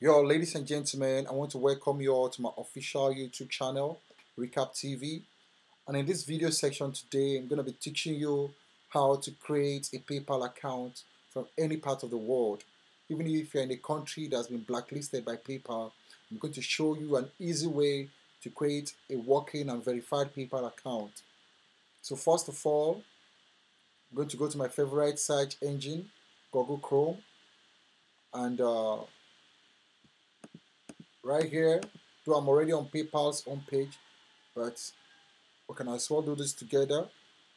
Yo, ladies and gentlemen, I want to welcome you all to my official YouTube channel, Recap TV. And in this video section today, I'm going to be teaching you how to create a PayPal account from any part of the world. Even if you're in a country that's been blacklisted by PayPal, I'm going to show you an easy way to create a working and verified PayPal account. So first of all, I'm going to go to my favorite search engine, Google Chrome, and uh, right here, though I'm already on PayPal's homepage, but we can as well do this together.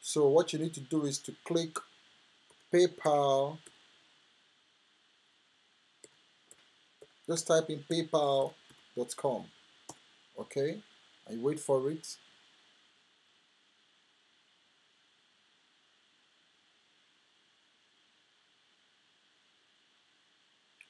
So what you need to do is to click PayPal. Just type in paypal.com. Okay, and wait for it.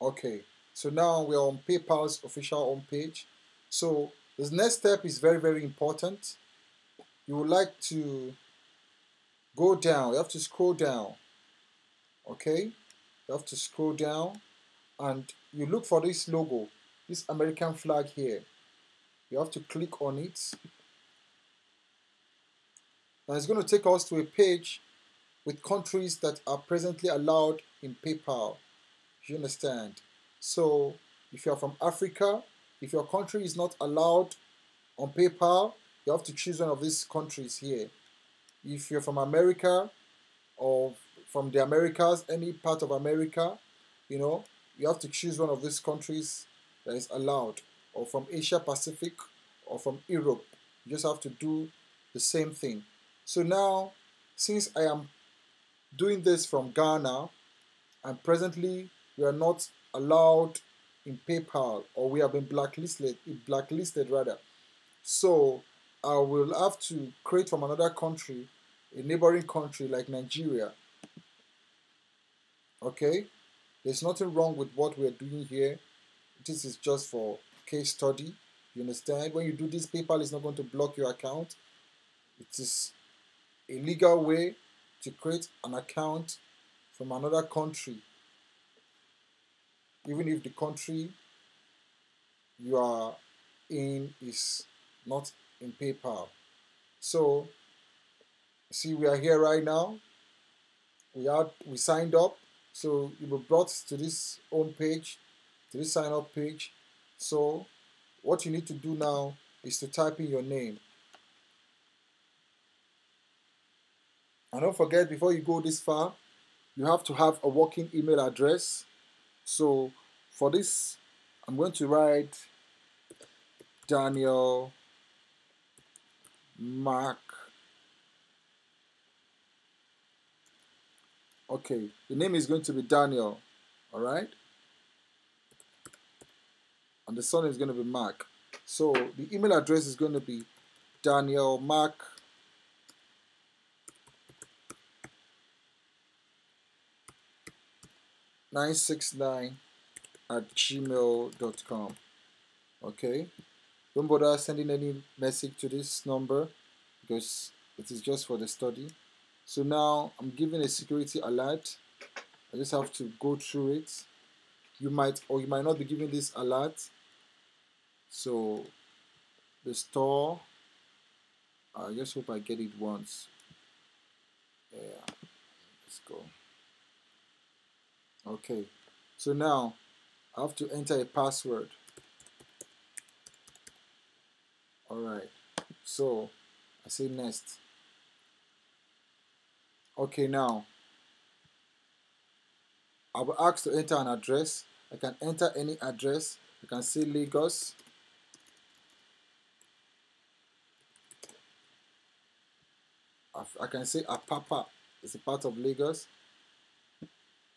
Okay, so now we're on PayPal's official homepage. So this next step is very, very important. You would like to go down. You have to scroll down. Okay, you have to scroll down and you look for this logo, this American flag here. You have to click on it. And it's going to take us to a page with countries that are presently allowed in PayPal. You understand? So if you're from Africa, if your country is not allowed on PayPal, you have to choose one of these countries here. If you're from America or from the Americas, any part of America, you know, you have to choose one of these countries that is allowed, or from Asia Pacific or from Europe. You just have to do the same thing. So now, since I am doing this from Ghana, and presently we are not allowed in PayPal or we have been blacklisted, blacklisted rather. So I will have to create from another country, a neighboring country like Nigeria. Okay, there's nothing wrong with what we're doing here. This is just for case study. You understand? When you do this, PayPal is not going to block your account. It is a legal way to create an account from another country even if the country you are in is not in PayPal. So, see, we are here right now. We are we signed up, so you were brought to this home page, to this sign up page. So, what you need to do now is to type in your name. And don't forget, before you go this far, you have to have a working email address so for this, I'm going to write Daniel Mark. Okay, the name is going to be Daniel, all right? And the son is going to be Mark. So the email address is going to be Daniel Mark 969 at gmail.com. Okay, don't bother sending any message to this number because it is just for the study. So now I'm giving a security alert. I just have to go through it. You might or you might not be giving this alert. So the store, I just hope I get it once. Yeah, let's go. Okay, so now I have to enter a password. Alright, so I say next. Okay, now I will ask to enter an address. I can enter any address. I can say Lagos. I can say Apapa is a part of Lagos.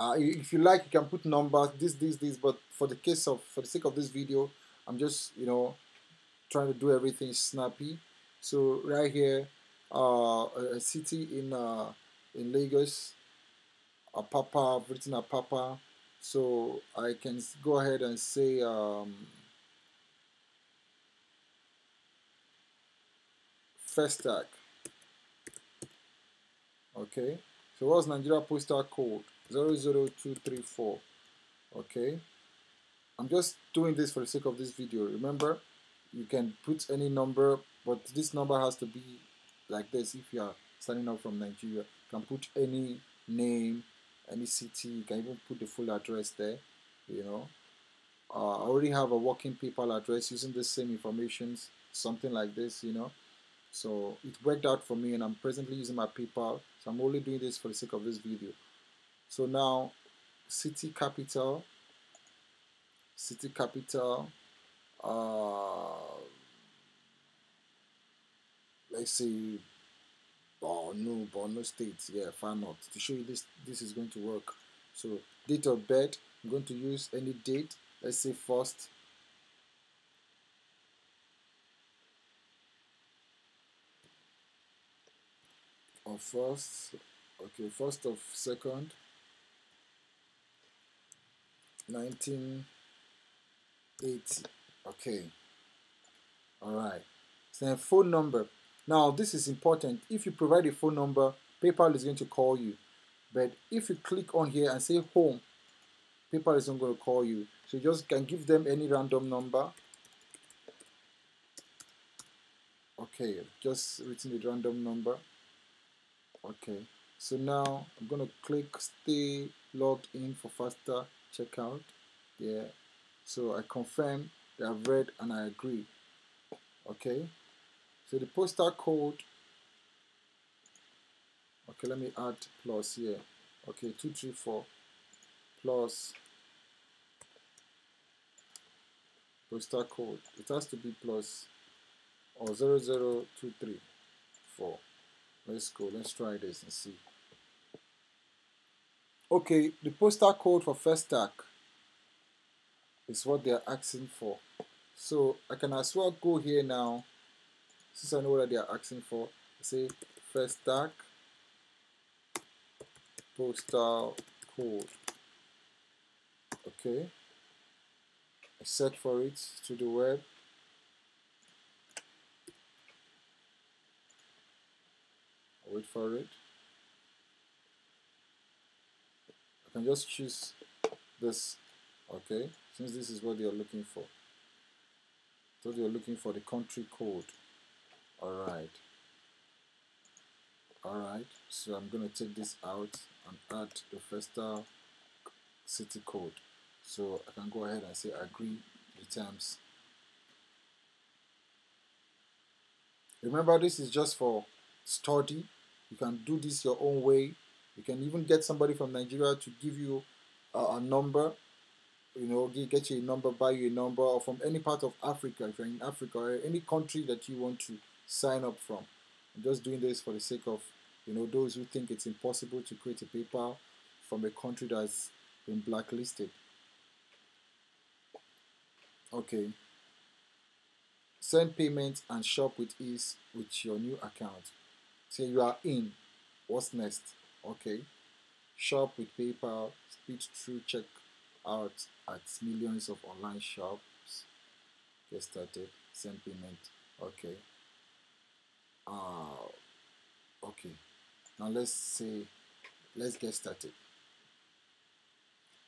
Uh, if you like, you can put numbers, this, this, this, but for the case of, for the sake of this video, I'm just, you know, trying to do everything snappy. So right here, uh, a city in, uh, in Lagos, Apapa, I've written Apapa. So I can go ahead and say, um, Festac. Okay, so what's Nigeria postal code? 00234 okay I'm just doing this for the sake of this video. Remember, you can put any number, but this number has to be like this if you are signing up from Nigeria. You can put any name, any city, you can even put the full address there, you know. Uh, I already have a working PayPal address using the same information, something like this, you know. So it worked out for me and I'm presently using my PayPal. So I'm only doing this for the sake of this video. So now, city capital, city capital, uh, let's say Borno, Borno State, yeah, far north. To show you this, this is going to work. So date of birth, I'm going to use any date. Let's say first. Of first, okay, first of second, 1980. Okay. All right. So phone number. Now, this is important. If you provide a phone number, PayPal is going to call you. But if you click on here and say home, PayPal is not going to call you. So you just can give them any random number. Okay, just written a random number. Okay, so now I'm going to click stay logged in for faster checkout. Yeah, so I confirm that I've read and I agree. Okay, so the postal code, okay, let me add plus here. Okay, 234 plus postal code. It has to be plus or 00234. Let's go, let's try this and see. Okay, the postal code for Festac is what they're asking for. So I can as well go here now since I know what they are asking for, say Festac postal code. Okay. I search for it to the web. I wait for it. I can just choose this, okay, since this is what are looking for. So are looking for the country code. All right. All right. So I'm gonna take this out and add the first city code. So I can go ahead and say agree the terms. Remember this is just for study. You can do this your own way you can even get somebody from Nigeria to give you a, number you know, get you a number, buy you a number, or from any part of Africa, if you're in Africa, or any country that you want to sign up from. I'm just doing this for the sake of you know those who think it's impossible to create a PayPal from a country that's been blacklisted. Okay. Send payments and shop with ease with your new account. Say you are in. What's next? Okay. Shop with PayPal. Speed through check out at millions of online shops. Get started. Send payment. Okay uh, okay now let's say let's get started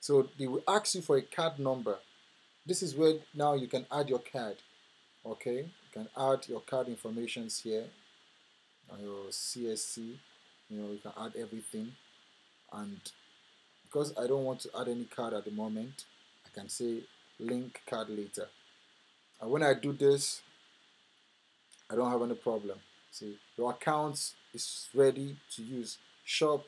so they will ask you for a card number this is where now you can add your card okay you can add your card informations here on your CSC you know you can add everything and because I don't want to add any card at the moment I can say link card later and when I do this I don't have any problem See, your account is ready to use. Shop,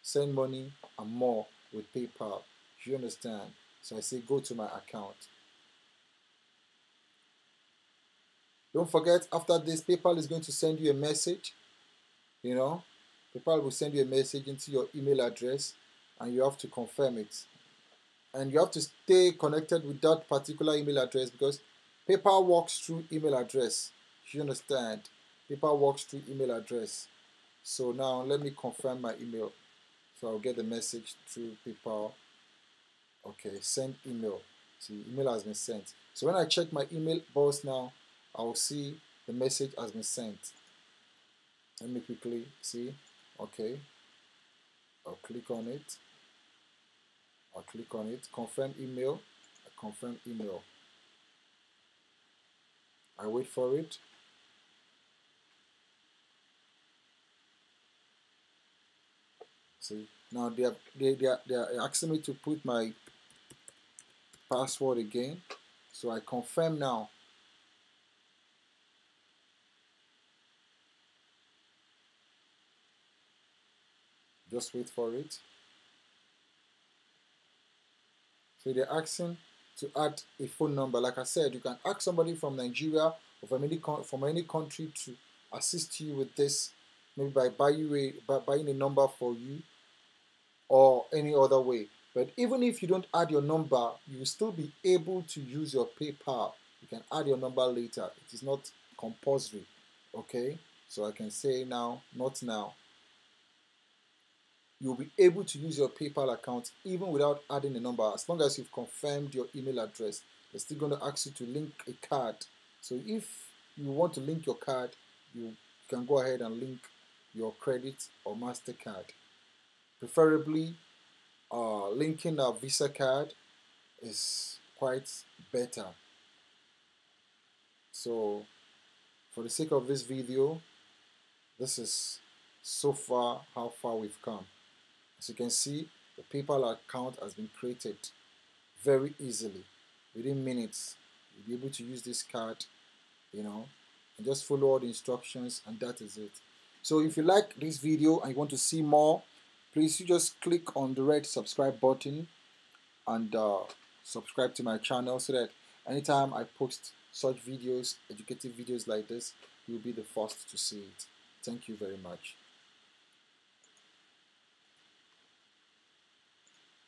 send money, and more with PayPal. Do you understand? So I say go to my account. Don't forget, after this, PayPal is going to send you a message. You know, PayPal will send you a message into your email address, and you have to confirm it. And you have to stay connected with that particular email address because PayPal works through email address. You understand? PayPal works through email address. So now let me confirm my email. So I'll get the message through PayPal. Okay, send email. See, email has been sent. So when I check my email box now, I'll see the message has been sent. Let me quickly see. Okay. I'll click on it. I'll click on it. Confirm email. I confirm email. I wait for it. See, now they are, they, they, are, they are asking me to put my password again. So I confirm now. Just wait for it. So they're asking to add a phone number. Like I said, you can ask somebody from Nigeria or from any from any country to assist you with this, maybe by buying a by buying a number for you, or any other way. But even if you don't add your number, you will still be able to use your PayPal. You can add your number later. It is not compulsory. Okay, so I can say now, not now you'll be able to use your PayPal account even without adding a number as long as you've confirmed your email address. They're still going to ask you to link a card. So if you want to link your card, you can go ahead and link your credit or MasterCard. Preferably, uh, linking a Visa card is quite better. So, for the sake of this video, this is so far how far we've come. As you can see, the PayPal account has been created very easily. Within minutes, you'll be able to use this card, you know, and just follow all the instructions and that is it. So if you like this video and you want to see more, please you just click on the red subscribe button and uh, subscribe to my channel so that anytime I post such videos, educative videos like this, you'll be the first to see it. Thank you very much.